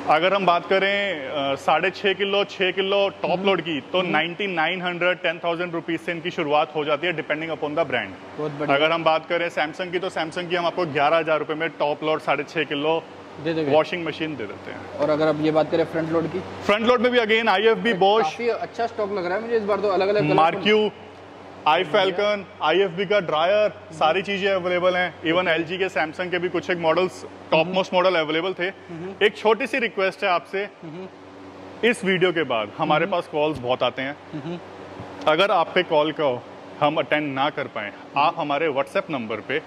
अगर हम बात करें साढ़े छः किलो छः किलो टॉप लोड की तो ninety nine hundred ten thousand rupees से इनकी शुरुआत हो जाती है डिपेंडिंग अपॉन द ब्रांड अगर हम बात करें सैमसंग की तो सैमसंग की हम आपको ग्यारह हज़ार रुपये में टॉप लोड साढ़े छः किलो दे देंगे? वॉशिंग मशीन दे देते हैं। और अगर अब ये बात करें फ्रंट लोड की? फ्रंट लोड में भी again I F B Bosch अच्छा स्टॉक लग रहा है मुझे इस बार तो अलग अलग मार्क्यू आई फैल्कन आई एफ़ बी का ड्रायर सारी चीज़ें अवेलेबल हैं। इवन एल जी के सैमसंग के भी कुछ एक models top most model available थे एक छोटी सी रिक्वेस्ट है आपसे। इस वीडियो के बाद हमारे पास कॉल्स बहुत आते हैं। अगर आप पे कॉल को हम अटेंड ना कर पाए। आप हमारे व्हाट्सएप नंबर पे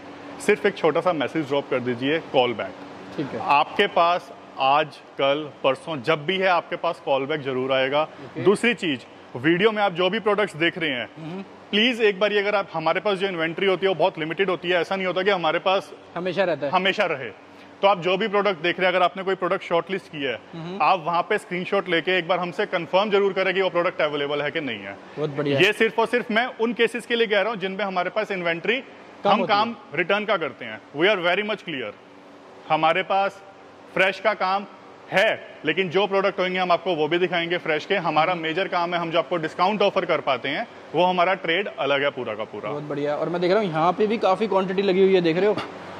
सिर्फ़ एक छोटा सा मैसेज ड्रॉप कर दीजिए कॉल बैक ठीक है। आपके पास आज कल परसों जब भी है आपके पास कॉल बैक ज़रूर आएगा। दूसरी चीज़ वीडियो में आप जो भी प्रोडक्ट्स देख रहे हैं प्लीज़ एक बार ये अगर आप हमारे पास जो इन्वेंट्री होती है वो बहुत लिमिटेड होती है ऐसा नहीं होता कि हमारे पास हमेशा रहता है। हमेशा रहे। तो आप जो भी प्रोडक्ट देख रहे हैं अगर आपने कोई प्रोडक्ट शॉर्टलिस्ट किया है आप वहाँ पे स्क्रीनशॉट लेके एक बार हमसे कंफर्म ज़रूर करें कि वो प्रोडक्ट अवेलेबल है कि नहीं है। बहुत बढ़िया। ये सिर्फ़ और सिर्फ़ मैं उन केसेस के लिए कह रहा हूँ जिनमें हमारे पास इन्वेंट्री हम काम रिटर्न का करते हैं। We are very much clear हमारे पास फ्रेश का काम है लेकिन जो प्रोडक्ट होंगे हम आपको वो भी दिखाएँगे फ्रेश के। हमारा मेजर काम है हम जो आपको डिस्काउंट ऑफ़र कर पाते हैं वो हमारा ट्रेड अलग है पूरा का पूरा। बहुत बढ़िया। और मैं देख रहा हूँ यहाँ पे भी काफ़ी क्वांटिटी लगी हुई है देख रहे हो?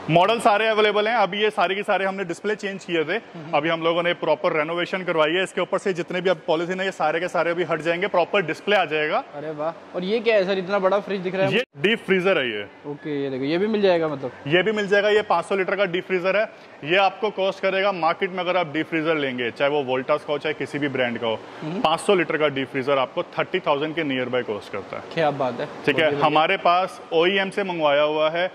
मॉडल सारे अवेलेबल हैं। अभी ये सारे के सारे हमने डिस्प्ले चेंज किए थे। अभी हम लोगों ने प्रॉपर रेनोवेशन करवाई है। इसके ऊपर से जितने भी अब पॉलिथीन है ये सारे के सारे अभी हट जाएँगे। प्रॉपर डिस्प्ले आ जाएगा। अरे वाह। और ये क्या है सर? इतना बड़ा फ्रिज दिख रहा है ये डीप फ्रीजर है ये। ओके ये देखो ये भी मिल जाएगा मतलब? ये भी मिल जाएगा। ये 500 लीटर का डीप फ्रीजर है। ये आपको कॉस्ट करेगा। मार्केट में अगर आप डीप फ्रीजर लेंगे चाहे वो वोल्टास का हो चाहे किसी भी ब्रांड का हो 500 लीटर का डीप फ्रीजर आपको 30,000 के नियर बाय कॉस्ट करता है। क्या बात है। ठीक है? हमारे पास ओईएम से मंगवाया हुआ है।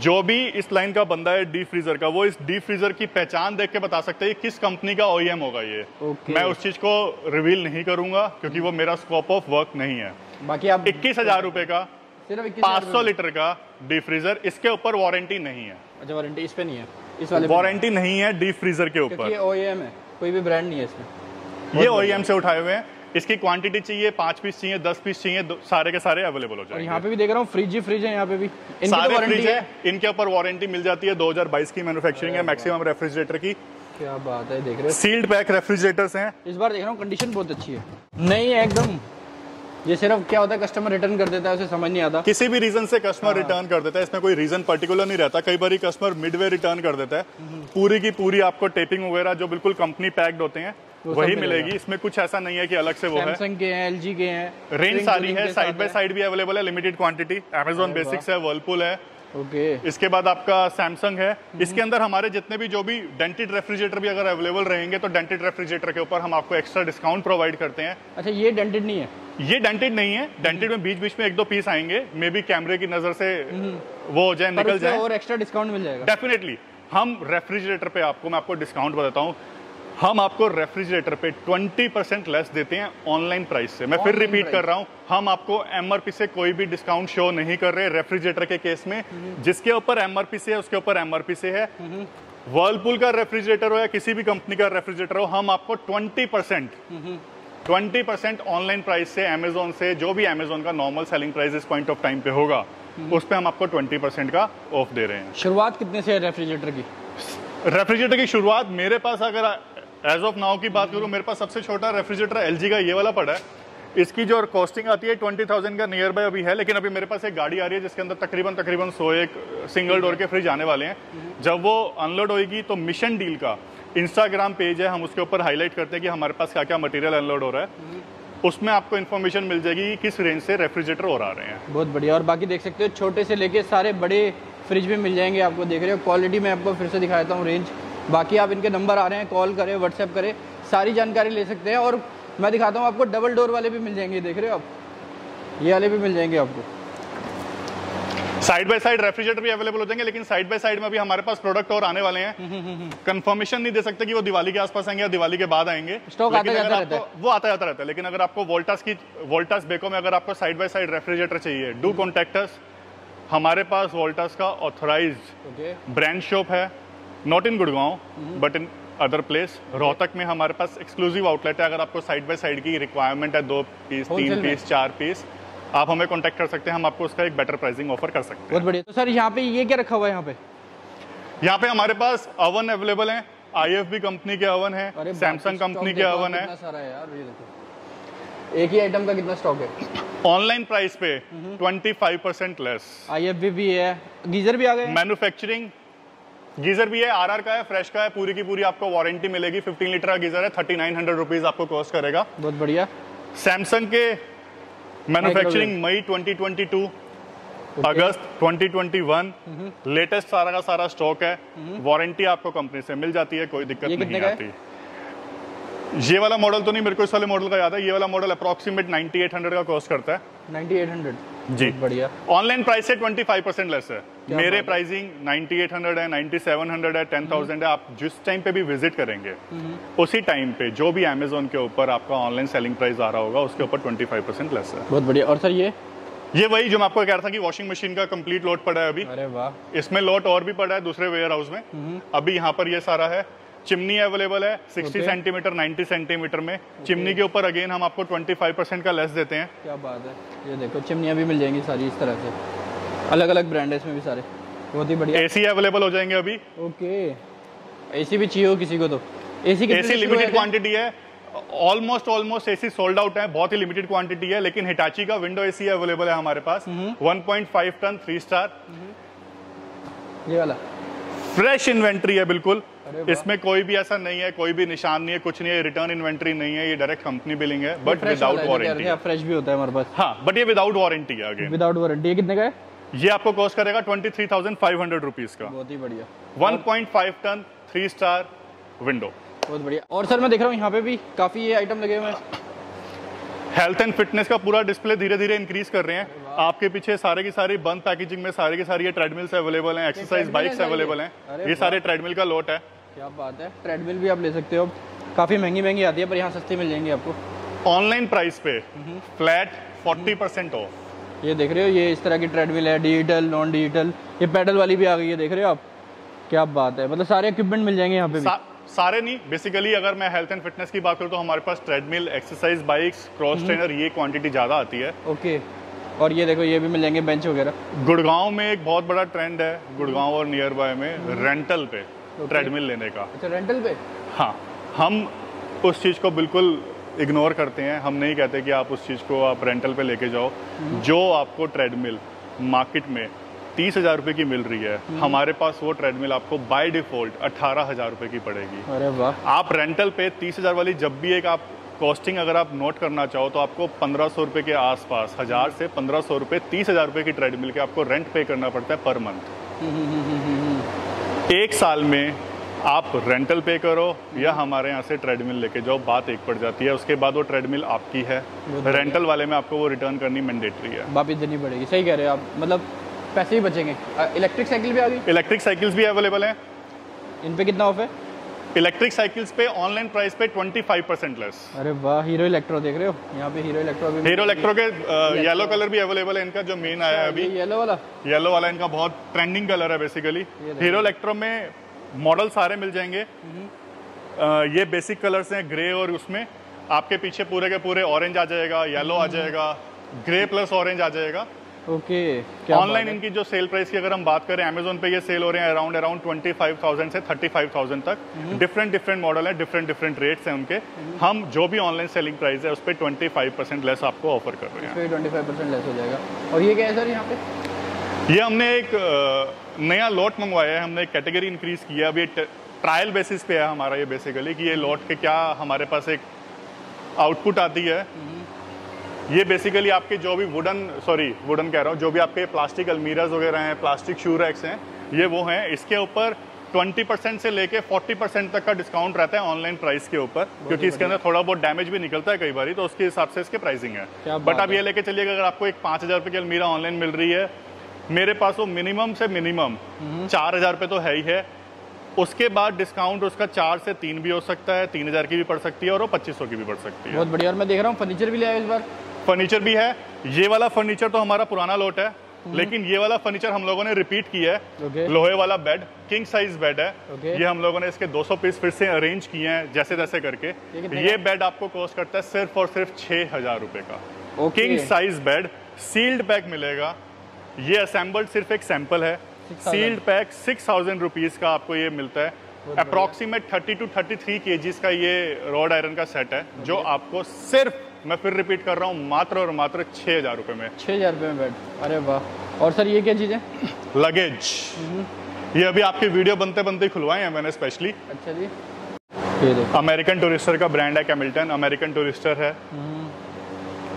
जो भी इस लाइन का बंदा है डीप फ्रीजर का वो इस डी फ्रीजर की पहचान देख के बता सकते हैं किस कंपनी का ओईएम होगा ये। ओके। मैं उस चीज़ को रिवील नहीं करूँगा क्योंकि वो मेरा स्कोप ऑफ़ वर्क नहीं है। बाकी आप इक्कीस हज़ार रुपए का सिर्फ़ इक्कीस 500 लीटर का डीप फ्रीजर इसके ऊपर वारंटी नहीं है। अच्छा वारंटी इस पे नहीं है? इस वाले वारंटी नहीं है डीप फ्रीजर के ऊपर। ये ओएम है कोई भी ब्रांड नहीं है इसमें। ये ओईएम से उठाए हुए हैं। इसकी क्वांटिटी चाहिए पाँच पीस चाहिए दस पीस चाहिए सारे के सारे अवेलेबल हो और जाएँगे। यहाँ पे भी देख रहा हूँ फ्रिज ही फ्रिज है यहाँ पे भी। इनकी तो सारे वारंटी फ्रिज है है। इनके ऊपर वारंटी मिल जाती है 2022 की मैन्युफैक्चरिंग है मैक्सिमम रेफ्रिजरेटर की। क्या बात है देख रहे हैं। सील्ड पैक रेफ्रिजरेटर्स हैं। इस बार देख रहा हूँ कंडीशन बहुत अच्छी है। नहीं है एकदम। ये सिर्फ़ क्या होता है कस्टमर रिटर्न कर देता है उसे समझ नहीं आता। किसी भी रीजन से कस्टमर हाँ। रिटर्न कर देता है इसमें कोई रीजन पर्टिकुलर नहीं रहता। कई बार कस्टमर मिडवे रिटर्न कर देता है। पूरी की पूरी आपको टेपिंग वगैरह जो बिल्कुल कंपनी पैक्ड होते हैं वही मिलेगी। इसमें कुछ ऐसा नहीं है कि अलग से वो है। सैमसंग के हैं LG के हैं। रेंज सारी है साइड बाय। साइड भी अवेलेबल है लिमिटेड क्वांटिटी अमेजोन बेसिक्स है वर्लपुल है। ओके। इसके बाद आपका सैमसंग है। इसके अंदर हमारे जितने भी जो भी डेंटेड रेफ्रिजरेटर भी अगर अवेलेबल रहेंगे तो डेंटेड रेफ्रिजरेटर के ऊपर हम आपको एक्स्ट्रा डिस्काउंट प्रोवाइड करते हैं। अच्छा ये डेंटेड नहीं है? ये डेंटेड नहीं है। डेंटेड में बीच बीच में एक दो पीस आएँगे। मे बी कैमरे की नज़र से वो हो जाए निकल जाए। और एक्स्ट्रा डिस्काउंट मिल जाएगा। डेफिनेटली हम रेफ्रिजरेटर पे आपको मैं आपको डिस्काउंट बताता हूँ। हम आपको रेफ्रिजरेटर पे 20 परसेंट लेस देते हैं ऑनलाइन प्राइस से। मैं फिर रिपीट कर रहा हूँ हम आपको एमआरपी से कोई भी डिस्काउंट शो नहीं कर रहे रेफ्रिजरेटर के केस में। जिसके ऊपर एमआरपी से है उसके ऊपर एमआरपी से है। वर्लपुल का रेफ्रिजरेटर हो या किसी भी कंपनी का रेफ्रिजरेटर हो हम आपको 20 percent twenty percent online price से अमेजोन से जो भी अमेजोन का नॉर्मल सेलिंग प्राइस इस पॉइंट ऑफ़ टाइम पे होगा उस पर हम आपको 20 परसेंट का ऑफ़ दे रहे हैं। शुरुआत कितने से है रेफ्रिजरेटर की? रेफ्रिजरेटर की शुरुआत मेरे पास अगर एज ऑफ़ नाउ की बात करूँ, मेरे पास सबसे छोटा रेफ्रिजरेटर एलजी का ये वाला पड़ा है। इसकी जो कॉस्टिंग आती है ट्वेंटी थाउज़ेंड का नियर बाय अभी है, लेकिन अभी मेरे पास एक गाड़ी आ रही है, जिसके अंदर तकरीबन तकरीबन सौ एक सिंगल डोर के फ्रिज आने वाले हैं। जब वो अनलोड होगी तो मिशन डील का इंस्टाग्राम पेज है, हम उसके ऊपर हाईलाइट करते हैं कि हमारे पास क्या क्या मटेरियल अनलोड हो रहा है। उसमें आपको इन्फॉर्मेशन मिल जाएगी कि किस रेंज से रेफ्रिजरेटर और आ रहे हैं। बहुत बढ़िया। और बाकी देख सकते हो, छोटे से लेके सारे बड़े फ्रिज भी मिल जाएँगे आपको। देख रहे हो क्वालिटी मैं आपको फिर से दिखाता हूँ रेंज बाकी आप इनके नंबर आ रहे हैं कॉल करें व्हाट्सएप करें सारी जानकारी ले सकते हैं और मैं दिखाता हूँ आपको डबल डोर वाले भी मिल जाएँगे देख रहे हो आप? ये वाले भी मिल जाएँगे आपको। साइड बाय साइड रेफ्रिजरेटर भी अवेलेबल हो जाएँगे लेकिन साइड बाय साइड में अभी हमारे पास प्रोडक्ट और आने वाले हैं। कंफर्मेशन नहीं दे सकते कि वो दिवाली के आसपास आएँगे या दिवाली के बाद आएँगे। स्टॉक आता जाता रहता वो आता जाता रहता है लेकिन अगर आपको वोल्टास की वोल्टास बेको में अगर आपको साइड बाय साइड रेफ्रिजरेटर चाहिए डू कॉन्टेक्टर्स हमारे पास वोल्टास का ऑथराइज ब्रांड शॉप है। Not in Gurgaon but in other place Rohtak में हमारे पास एक्सक्लूसिव आउटलेट है। अगर आपको साइड बाय साइड की रिक्वायरमेंट है दो पीस तीन पीस चार पीस आप हमें कॉन्टेक्ट कर सकते हैं। हम आपको उसका एक बेटर प्राइसिंग ऑफ़र कर सकते हैं। बहुत बढ़िया। तो सर यहाँ पे ये क्या रखा हुआ है यहाँ पे? यहाँ पे हमारे पास अवन अवेलेबल है। आईएफबी कंपनी के अवन है। सैमसंग कंपनी के अवन है। एक ही आइटम का कितना स्टॉक है? ऑनलाइन प्राइस पे 25 परसेंट लेस आई भी है। गीजर भी आ गए मैन्युफैक्चरिंग गीजर भी है आरआर का है फ्रेश का है पूरी की पूरी आपको वारंटी मिलेगी। 15 लीटर का गीजर है थर्टी नाइन हंड्रेड रुपीज़ आपको कॉस्ट करेगा। बहुत बढ़िया। सैमसंग के मैन्युफैक्चरिंग मई 2022 अगस्त 2021 लेटेस्ट सारा का सारा स्टॉक है। वारंटी आपको कंपनी से मिल जाती है कोई दिक्कत नहीं? आती। ये वाला मॉडल तो नहीं मेरे को इस वाले मॉडल का याद है ये वाला मॉडल अप्रोक्सीमेट 9800 का कॉस्ट करता है। 9800 जी। बढ़िया। ऑनलाइन प्राइस से 25 परसेंट लेस है। मेरे प्राइसिंग 9800 है 9700 है 10000 है आप जिस टाइम पे भी विज़िट करेंगे उसी टाइम पे जो भी अमेजोन के ऊपर आपका ऑनलाइन सेलिंग प्राइस आ रहा होगा उसके ऊपर 25 परसेंट लेस है। बहुत बढ़िया। और सर ये? ये वही जो मैं आपको कह रहा था कि वॉशिंग मशीन का कंप्लीट लोट पड़ा है अभी। अरे वाह। इसमें लोट और भी पड़ा है दूसरे वेयर हाउस में अभी यहाँ पर ये सारा है। चिमनी अवेलेबल है 60 Okay. सेंटीमीटर 90 सेंटीमीटर में। चिमनी के ऊपर अगेन हम आपको 25 परसेंट का लेस देते हैं। क्या बात है। ये देखो चिमनियाँ भी मिल जाएँगी सारी इस तरह से। अलग अलग ब्रांड है इसमें भी सारे। बहुत ही बढ़िया। एसी अवेलेबल हो जाएँगे अभी। ओके एसी भी चाहिए हो किसी को तो। एसी एसी लिमिटेड क्वांटिटी है। Almost almost AC sold out है। बहुत ही लिमिटेड क्वांटिटी है लेकिन हिटाची का विंडो एसी अवेलेबल है हमारे पास। 1.5 टन थ्री स्टार ये वाला। फ्रेश इन्वेंट्री है बिल्कुल। इसमें कोई भी ऐसा नहीं है कोई भी निशान नहीं है कुछ नहीं है रिटर्न इन्वेंट्री नहीं है ये डायरेक्ट कंपनी बिलिंग है बट विदाउट वारंटी फ्रेश भी होता है हमारे पास। हाँ बट ये विदाउट वारंटी है अगेन विदाउट वारंटी कितने का है? ये आपको कॉस्ट करेगा twenty three thousand five hundred rupees का। बहुत ही बढ़िया। One point five ton three star window बहुत बढ़िया। और सर मैं देख रहा हूँ यहाँ पे भी काफ़ी ये आइटम लगे हुए हैं। हेल्थ एंड फिटनेस का पूरा डिस्प्ले धीरे धीरे इंक्रीज कर रहे हैं। आपके पीछे सारे की सारी बंद पैकेजिंग में सारे की सारी ये ट्रेडमिल्स अवेलेबल हैं एक्सरसाइज बाइक्स अवेलेबल? हैं। ये सारे ट्रेडमिल का लोट है। क्या बात है? ट्रेडमिल भी आप ले सकते हो। काफ़ी महँगी महँगी आती है पर यहाँ सस्ती मिल जाएँगी आपको। ऑनलाइन प्राइस पे फ्लैट फोर्टी परसेंट ऑफ़ ये देख रहे हो ये इस तरह की ट्रेडमिल है डिजिटल नॉन डिजिटल ये पैडल वाली भी आ गई है देख रहे हो आप? क्या बात है। मतलब सारे इक्विपमेंट मिल जाएँगे यहाँ पे भी। सा, सारे नहीं बेसिकली अगर मैं हेल्थ एंड फिटनेस की बात करूँ तो हमारे पास treadmill exercise bikes cross trainer ये क्वांटिटी ज़्यादा आती है। ओके। और ये देखो ये भी मिल जाएँगे बेंच वगैरह। गुड़गांव में एक बहुत बड़ा ट्रेंड है गुड़गांव और नियर बाय में रेंटल पे। ट्रेडमिल लेने का। अच्छा रेंटल पे? हाँ हम उस चीज़ को बिल्कुल इग्नोर करते हैं। हम नहीं कहते कि आप उस चीज़ को आप रेंटल पे लेके जाओ। जो आपको ट्रेडमिल मार्केट में तीस हज़ार रुपये की मिल रही है हमारे पास वो ट्रेडमिल आपको बाय डिफ़ॉल्ट अठारह हज़ार रुपये की पड़ेगी। अरे वाह। आप रेंटल पे तीस हज़ार वाली जब भी एक आप कॉस्टिंग अगर आप नोट करना चाहो तो आपको पंद्रह सौ रुपये के आसपास हज़ार से पंद्रह सौ रुपये तीस हज़ार रुपये की ट्रेडमिल के आपको रेंट पे करना पड़ता है पर मंथ एक साल में आप रेंटल पे करो या हमारे यहाँ से ट्रेडमिल लेके जाओ बात एक पड़ जाती है। उसके बाद वो ट्रेडमिल आपकी है। रेंटल वाले में आपको वो रिटर्न करनी मैंडेटरी है। वापिस देनी पड़ेगी सही कह रहे हो आप। मतलब पैसे ही बचेंगे। इलेक्ट्रिक साइकिल भी आ गई? इलेक्ट्रिक साइकिल्स भी अवेलेबल हैं। इन पे कितना ऑफ़ है? इलेक्ट्रिक साइकिल्स पे ऑनलाइन प्राइस पे 25 परसेंट लेस अरे वाह हीरो इलेक्ट्रो देख रहे हो? यहाँ पे हीरो इलेक्ट्रो भी हीरो इलेक्ट्रो के येलो कलर भी अवेलेबल है इनका जो मेन आया है अभी। येलो वाला? येलो वाला इनका बहुत ट्रेंडिंग कलर है बेसिकली हीरो इलेक्ट्रो में मॉडल सारे मिल जाएँगे। ये बेसिक कलर्स हैं ग्रे और उसमें। आपके पीछे पूरे के पूरे ऑरेंज आ जाएगा येलो आ जाएगा ग्रे प्लस ऑरेंज आ जाएगा। ओके क्या ऑनलाइन इनकी जो सेल प्राइस की अगर हम बात करें अमेजोन पे ये सेल हो रहे हैं around around twenty five thousand से थर्टी फाइव थाउज़ेंड तक डिफरेंट डिफरेंट मॉडल है डिफरेंट डिफरेंट रेट्स हैं उनके। हम जो भी ऑनलाइन सेलिंग प्राइस है उस पर ट्वेंटी फाइव परसेंट लेस आपको ऑफ़र कर रहे हैं। ट्वेंटी लेस हो जाएगा। और ये क्या है सर यहाँ पे? ये हमने एक नया लॉट मंगवाया है हमने एक कैटेगरी इंक्रीज किया है। अभी ट्रायल बेसिस पे है हमारा ये बेसिकली कि ये लॉट के क्या हमारे पास एक आउटपुट आती है। ये बेसिकली आपके जो भी वुडन सॉरी वुडन कह रहा हूँ जो भी आपके प्लास्टिक अलमीराज वगैरह हैं प्लास्टिक शू रैक्स हैं ये वो हैं। इसके ऊपर 20 परसेंट से लेके 40 परसेंट तक का डिस्काउंट रहता है ऑनलाइन प्राइस के ऊपर क्योंकि इसके अंदर थोड़ा बहुत डैमेज भी निकलता है कई बार तो उसके हिसाब से इसके प्राइसिंग है। बट आप ये लेके चलिए अगर आपको एक पाँच हज़ार रुपये की अलमीरा ऑनलाइन मिल रही है मेरे पास वो मिनिमम से मिनिमम चार हज़ार रुपये तो है ही है। उसके बाद डिस्काउंट उसका चार से तीन भी हो सकता है तीन हज़ार की भी पड़ सकती है और वो पच्चीस सौ की भी पड़ सकती है। बहुत बढ़िया। और मैं देख रहा हूँ फर्नीचर भी लिया इस बार। फर्नीचर भी है। ये वाला फर्नीचर तो हमारा पुराना लोट है लेकिन ये वाला फर्नीचर हम लोगों ने रिपीट किया है। लोहे वाला बेड किंग साइज़ बेड है। Okay. ये हम लोगों ने इसके 200 पीस फिर से अरेंज किए हैं जैसे तैसे करके। ये बेड आपको कॉस्ट करता है सिर्फ़ और सिर्फ़ छह हज़ार रुपए का। King size bed sealed pack मिलेगा। ये असेंबल्ड सिर्फ़ एक सैंपल है। Sealed pack six thousand rupees का आपको ये मिलता है। Approximate thirty two thirty three के का ये रॉड आयरन का सेट है जो आपको सिर्फ़ मैं फिर रिपीट कर रहा हूँ मात्र और मात्र छह हज़ार रुपए में। छः हज़ार रुपये में बेड अरे वाह। और सर ये क्या चीज़ है? लगेज ये अभी आपकी वीडियो बनते बनते ही खुलवाए हैं मैंने स्पेशली अच्छा जी। अमेरिकन टूरिस्टर का ब्रांड है कैमिल्टन अमेरिकन टूरिस्टर है।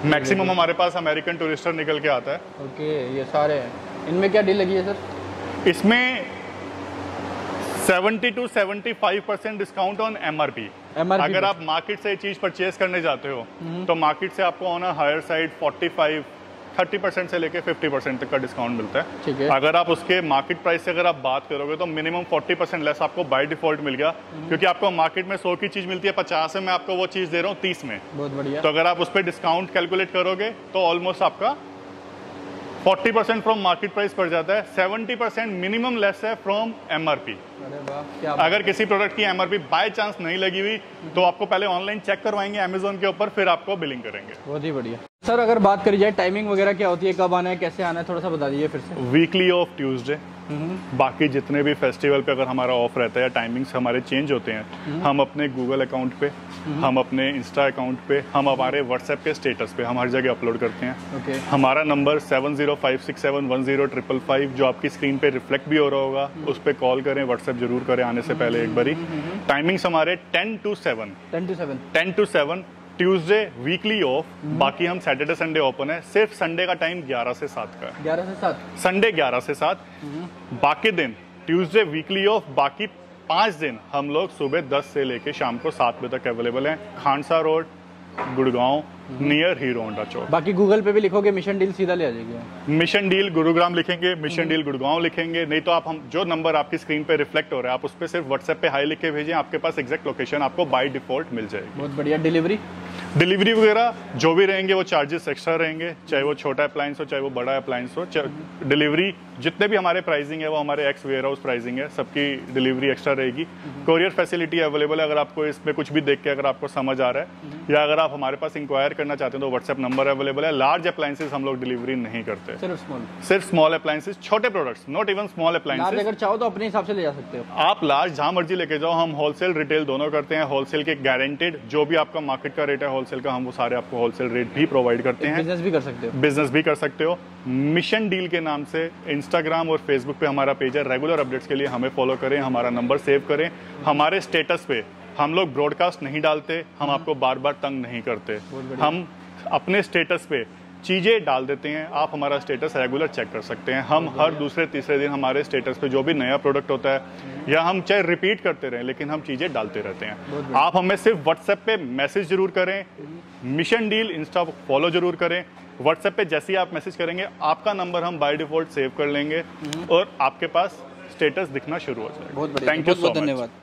मैक्सिमम हमारे पास अमेरिकन टूरिस्टर निकल के आता है। ओके ये सारे हैं। इनमें क्या डील लगी है सर? इसमें 70 to 75 percent discount on MRP अगर आप मार्केट से चीज़ परचेज करने जाते हो तो मार्केट से आपको ऑन हायर साइड 45 30 परसेंट से लेके 50 परसेंट तक का डिस्काउंट मिलता है। ठीक है। अगर आप उसके मार्केट प्राइस से अगर आप बात करोगे तो मिनिमम 40 परसेंट लेस आपको बाय डिफ़ॉल्ट मिल गया। क्योंकि आपको मार्केट में 100 की चीज़ मिलती है 50 में मैं आपको वो चीज़ दे रहा हूँ 30 में। बहुत बढ़िया। तो अगर आप उस पर डिस्काउंट कैलकुलेट करोगे तो ऑलमोस्ट आपका 40 परसेंट फ्रॉम मार्केट प्राइस पड़ जाता है। 70 परसेंट मिनिमम लेस है फ्रॉम एमआरपी अगर किसी प्रोडक्ट की एमआरपी बाय चांस नहीं लगी हुई तो आपको पहले ऑनलाइन चेक करवाएँगे अमेजोन के ऊपर फिर आपको बिलिंग करेंगे। बहुत ही बढ़िया। सर अगर बात करी जाए टाइमिंग वगैरह क्या होती है कब आना है कैसे आना है थोड़ा सा बता दीजिए फिर से। वीकली ऑफ़ ट्यूसडे बाकी जितने भी फेस्टिवल पे अगर हमारा ऑफ़ रहता है या टाइमिंग्स हमारे चेंज होते हैं हम अपने गूगल अकाउंट पे हम अपने इंस्टा अकाउंट पे हम हमारे व्हाट्सएप के स्टेटस पे हम हर जगह अपलोड करते हैं। ओके हमारा number seven zero five six seven one zero triple five जो आपकी स्क्रीन पे रिफ्लेक्ट भी हो रहा होगा उस पर कॉल करें व्हाट्सएप ज़रूर करें आने से पहले एक बारी। टाइमिंग्स हमारे ten to seven ten to seven ten to seven Tuesday weekly off बाकी हम सैटरडे संडे ओपन है। सिर्फ़ संडे का टाइम 11 से 7 का है। ग्यारह से सात। संडे 11 से 7 बाकी दिन ट्यूसडे वीकली ऑफ़ बाकी पाँच दिन हम लोग सुबह 10 से लेके शाम को 7 बजे तक अवेलेबल हैं। Khansa road Gurgaon near hero Honda Chowk बाकी गूगल पे भी लिखोगे मिशन डील सीधा ले आ जाएगी। मिशन डील गुरुग्राम लिखेंगे मिशन डील गुड़गांव लिखेंगे नहीं तो आप हम जो नंबर आपकी स्क्रीन पे रिफ्लेक्ट हो रहा है आप उस पर सिर्फ़ व्हाट्सएप पे हाई लिख के भेजें आपके पास एग्जैक्ट लोकेशन आपको बाई डिफ़ॉल्ट मिल जाएगी। बहुत बढ़िया। डिलीवरी डिलीवरी वगैरह जो भी रहेंगे वो चार्जेस एक्स्ट्रा रहेंगे चाहे वो छोटा अप्लायंस हो चाहे वो बड़ा अप्लायंस हो डिलीवरी जितने भी हमारे प्राइसिंग है वो हमारे एक्स वेयर हाउस प्राइसिंग है सबकी डिलीवरी एक्स्ट्रा रहेगी। कोरियर फैसिलिटी अवेलेबल है अगर आपको इसमें कुछ भी देख के अगर आपको समझ आ रहा है या अगर आप हमारे पास इंक्वायर करना चाहते हैं तो व्हाट्सएप नंबर अवेलेबल है। लार्ज अप्लायंसेस हम लोग डिलीवरी नहीं करते। सिर्फ़ स्मॉल सिर्फ़ स्मॉल अप्लायंसेस छोटे products not even small appliances अगर चाहो तो अपने हिसाब से ले जा सकते हो। आप लार्ज जहाँ मर्ज़ी लेके जाओ हम होलसेल रिटेल दोनों करते हैं। होलसेल के गारंटेड जो भी आपका मार्केट का रेट है होलसेल का हम वो सारे आपको होलसेल रेट भी प्रोवाइड करते हैं। बिज़नेस भी कर सकते हो। बिज़नेस भी कर सकते हो। मिशन डील के नाम से इंस्टाग्राम और फेसबुक पे हमारा पेज है। रेगुलर अपडेट्स के लिए हमें फॉलो करें हमारा नंबर सेव करें। हमारे स्टेटस पे हम लोग ब्रॉडकास्ट नहीं डालते हम आपको बार बार तंग नहीं करते। हम अपने स्टेटस पे चीज़ें डाल देते हैं। आप हमारा स्टेटस रेगुलर चेक कर सकते हैं। हम हर दूसरे तीसरे दिन हमारे स्टेटस पे जो भी नया प्रोडक्ट होता है या हम चाहे रिपीट करते रहें लेकिन हम चीज़ें डालते रहते हैं। आप हमें सिर्फ़ व्हाट्सएप पे मैसेज ज़रूर करें मिशन डील इंस्टा फॉलो ज़रूर करें। व्हाट्सएप पे जैसे ही आप मैसेज करेंगे आपका नंबर हम बाय डिफ़ॉल्ट सेव कर लेंगे और आपके पास स्टेटस दिखना शुरू हो जाएगा। थैंक यू सो मच धन्यवाद।